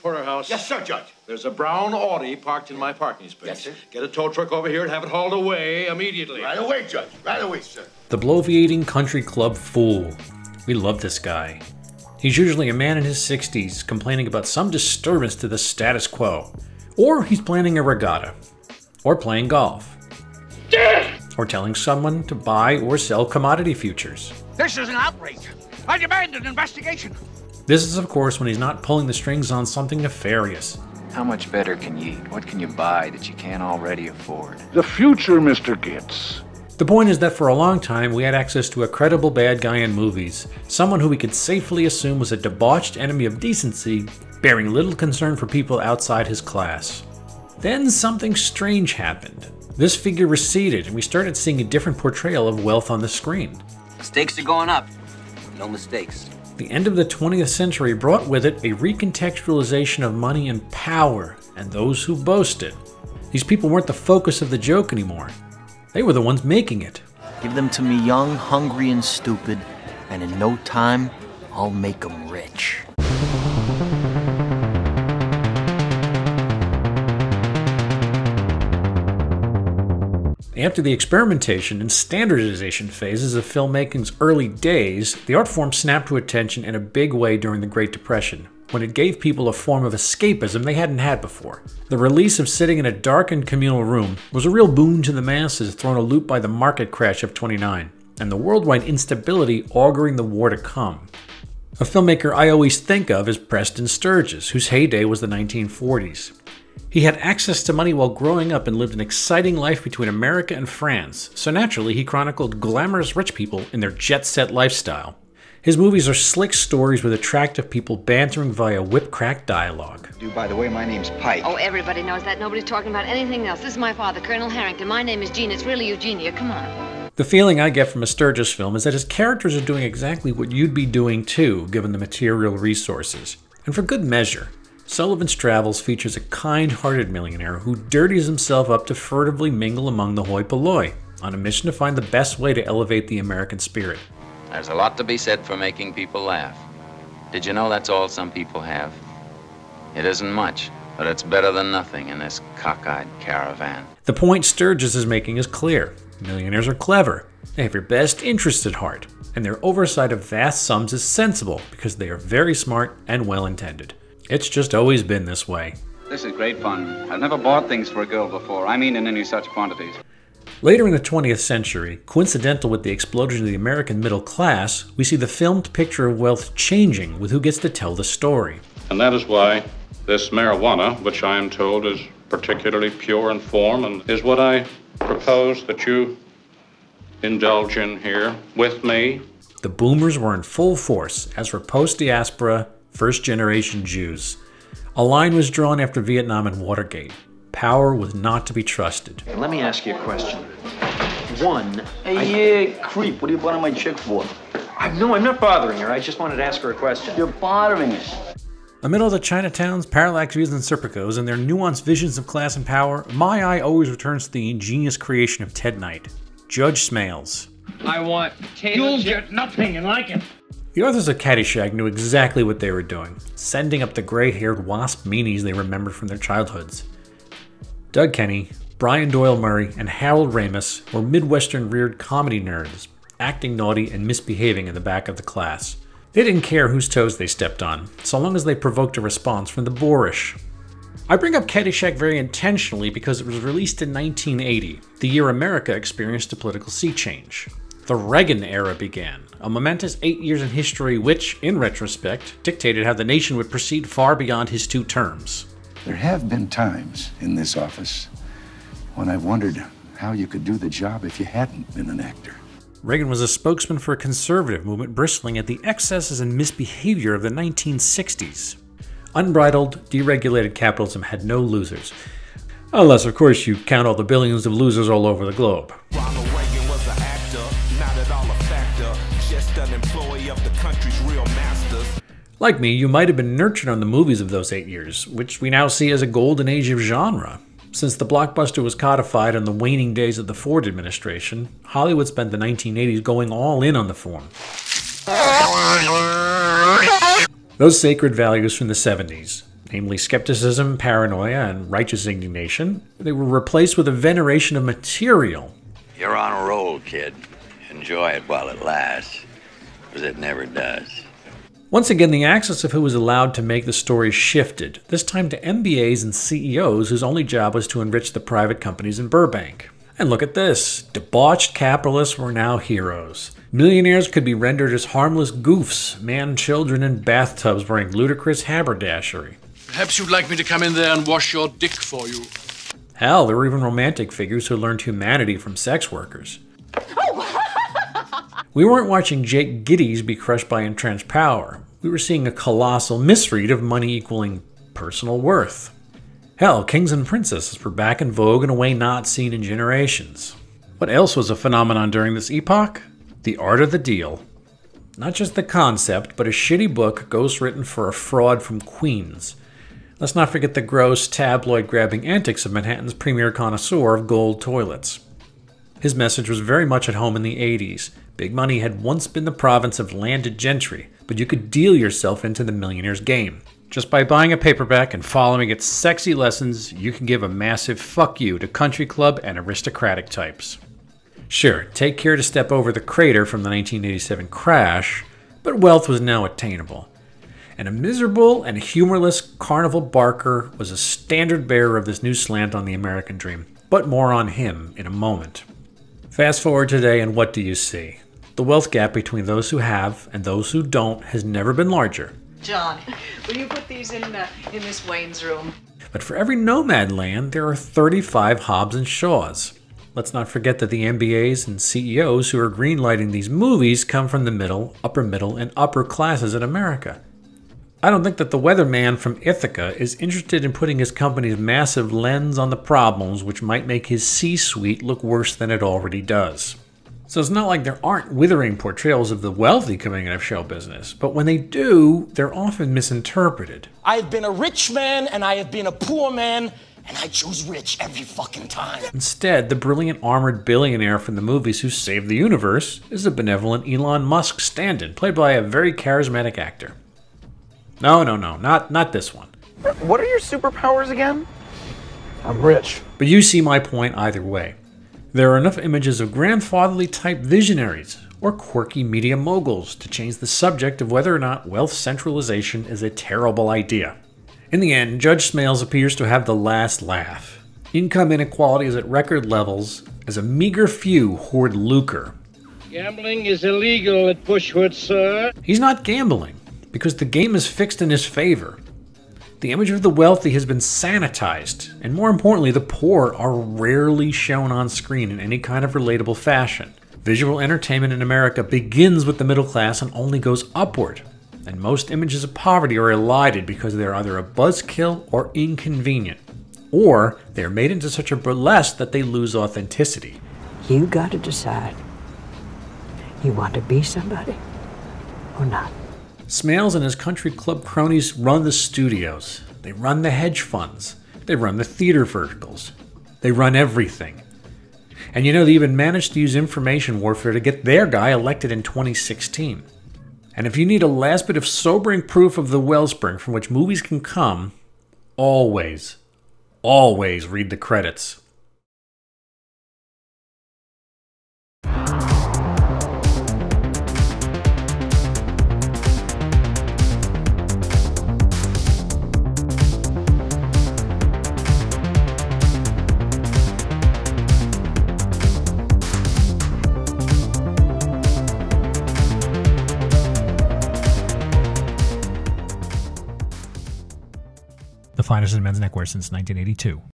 Porterhouse. Yes, sir, Judge. There's a brown Audi parked in my parking space. Yes, sir. Get a tow truck over here and have it hauled away immediately. Right away, Judge. Right away, sir. The bloviating country club fool. We love this guy. He's usually a man in his 60s complaining about some disturbance to the status quo. Or he's planning a regatta. Or playing golf. Or telling someone to buy or sell commodity futures. This is an outrage. I demand an investigation. This is, of course, when he's not pulling the strings on something nefarious. How much better can you eat? What can you buy that you can't already afford? The future, Mr. Gittes. The point is that for a long time we had access to a credible bad guy in movies, someone who we could safely assume was a debauched enemy of decency, bearing little concern for people outside his class. Then something strange happened. This figure receded, and we started seeing a different portrayal of wealth on the screen. Stakes are going up. No mistakes. The end of the 20th century brought with it a recontextualization of money and power, and those who boasted. These people weren't the focus of the joke anymore. They were the ones making it. Give them to me young, hungry, and stupid, and in no time, I'll make them rich. After the experimentation and standardization phases of filmmaking's early days, the art form snapped to attention in a big way during the Great Depression, when it gave people a form of escapism they hadn't had before. The release of sitting in a darkened communal room was a real boon to the masses thrown a loop by the market crash of 29, and the worldwide instability auguring the war to come. A filmmaker I always think of is Preston Sturges, whose heyday was the 1940s. He had access to money while growing up and lived an exciting life between America and France, so naturally he chronicled glamorous rich people in their jet set lifestyle. His movies are slick stories with attractive people bantering via whip crack dialogue. Dude, by the way, my name's Pike. Oh, everybody knows that. Nobody's talking about anything else. This is my father, Colonel Harrington. My name is Jean. It's really Eugenia. Come on. The feeling I get from a Sturges film is that his characters are doing exactly what you'd be doing too, given the material resources. And for good measure. Sullivan's Travels features a kind hearted millionaire who dirties himself up to furtively mingle among the hoi polloi, on a mission to find the best way to elevate the American spirit. There's a lot to be said for making people laugh. Did you know that's all some people have? It isn't much, but it's better than nothing in this cockeyed caravan. The point Sturges is making is clear. Millionaires are clever, they have your best interest at heart, and their oversight of vast sums is sensible because they are very smart and well intended. It's just always been this way. This is great fun. I've never bought things for a girl before. I mean, in any such quantities. Later in the 20th century, coincidental with the explosion of the American middle class, we see the filmed picture of wealth changing with who gets to tell the story. And that is why this marijuana, which I am told is particularly pure in form, and is what I propose that you indulge in here with me. The boomers were in full force, as were post diaspora, first generation Jews. A line was drawn after Vietnam and Watergate. Power was not to be trusted. Let me ask you a question. One, Hey, I- yeah, creep. What are you bothering my chick for? I, no, I'm not bothering her. I just wanted to ask her a question. You're bothering us. Amid all the Chinatowns, Parallax views, and Serpicos and their nuanced visions of class and power, my eye always returns to the ingenious creation of Ted Knight, Judge Smails. I want You'll get nothing and like it. The authors of Caddyshack knew exactly what they were doing, sending up the gray haired wasp meanies they remembered from their childhoods. Doug Kenney, Brian Doyle Murray, and Harold Ramis were Midwestern reared comedy nerds, acting naughty and misbehaving in the back of the class. They didn't care whose toes they stepped on, so long as they provoked a response from the boorish. I bring up Caddyshack very intentionally because it was released in 1980, the year America experienced a political sea change. The Reagan era began, a momentous eight years in history which, in retrospect, dictated how the nation would proceed far beyond his two terms. There have been times in this office when I've wondered how you could do the job if you hadn't been an actor. Reagan was a spokesman for a conservative movement bristling at the excesses and misbehavior of the 1960s. Unbridled, deregulated capitalism had no losers. Unless, of course, you count all the billions of losers all over the globe. Not at all a factor, just an employee of the country's real masters. Like me, you might have been nurtured on the movies of those eight years, which we now see as a golden age of genre. Since the blockbuster was codified in the waning days of the Ford administration, Hollywood spent the 1980s going all in on the form. Those sacred values from the 70s namely skepticism, paranoia, and righteous indignation, they were replaced with a veneration of material. You're on a roll, kid. Enjoy it while it lasts, because it never does. Once again, the axis of who was allowed to make the story shifted, this time to MBAs and CEOs whose only job was to enrich the private companies in Burbank. And look at this debauched capitalists were now heroes. Millionaires could be rendered as harmless goofs, man children in bathtubs wearing ludicrous haberdashery. Perhaps you'd like me to come in there and wash your dick for you. Hell, there were even romantic figures who learned humanity from sex workers. We weren't watching Jake Gittes be crushed by entrenched power. We were seeing a colossal misread of money equaling personal worth. Hell, kings and princesses were back in vogue in a way not seen in generations. What else was a phenomenon during this epoch? The Art of the Deal. Not just the concept, but a shitty book ghostwritten for a fraud from Queens. Let's not forget the gross, tabloid grabbing antics of Manhattan's premier connoisseur of gold toilets. His message was very much at home in the 80s. Big money had once been the province of landed gentry, but you could deal yourself into the millionaire's game. Just by buying a paperback and following its sexy lessons, you can give a massive fuck you to country club and aristocratic types. Sure, take care to step over the crater from the 1987 crash, but wealth was now attainable. And a miserable and humorless Carnival Barker was a standard bearer of this new slant on the American dream. But more on him in a moment. Fast forward today, and what do you see? The wealth gap between those who have and those who don't has never been larger. John, will you put these in uh, in Miss Wayne's room? But for every Nomadland, there are 35 Hobbs and Shaws. Let's not forget that the MBAs and CEOs who are greenlighting these movies come from the middle, upper middle, and upper classes in America. I don't think that the weatherman from Ithaca is interested in putting his company's massive lens on the problems which might make his C suite look worse than it already does. So it's not like there aren't withering portrayals of the wealthy coming out of show business, but when they do, they're often misinterpreted. I have been a rich man and I have been a poor man, and I choose rich every fucking time. Instead, the brilliant armored billionaire from the movies who saved the universe is a benevolent Elon Musk stand-in, played by a very charismatic actor. No, no, no, not not this one. What are your superpowers again? I'm rich. But you see my point either way. There are enough images of grandfatherly type visionaries or quirky media moguls to change the subject of whether or not wealth centralization is a terrible idea. In the end, Judge Smails appears to have the last laugh. Income inequality is at record levels as a meager few hoard lucre. Gambling is illegal at Bushwood, sir. He's not gambling because the game is fixed in his favor. The image of the wealthy has been sanitized, and more importantly, the poor are rarely shown on screen in any kind of relatable fashion. Visual entertainment in America begins with the middle class and only goes upward, and most images of poverty are elided because they're either a buzzkill or inconvenient, or they're made into such a burlesque that they lose authenticity. You got to decide. You want to be somebody or not? Smails and his country club cronies run the studios. They run the hedge funds. They run the theater verticals. They run everything. And you know, they even managed to use information warfare to get their guy elected in 2016. And if you need a last bit of sobering proof of the wellspring from which movies can come, always, always read the credits. Finest in men's neckwear since 1982.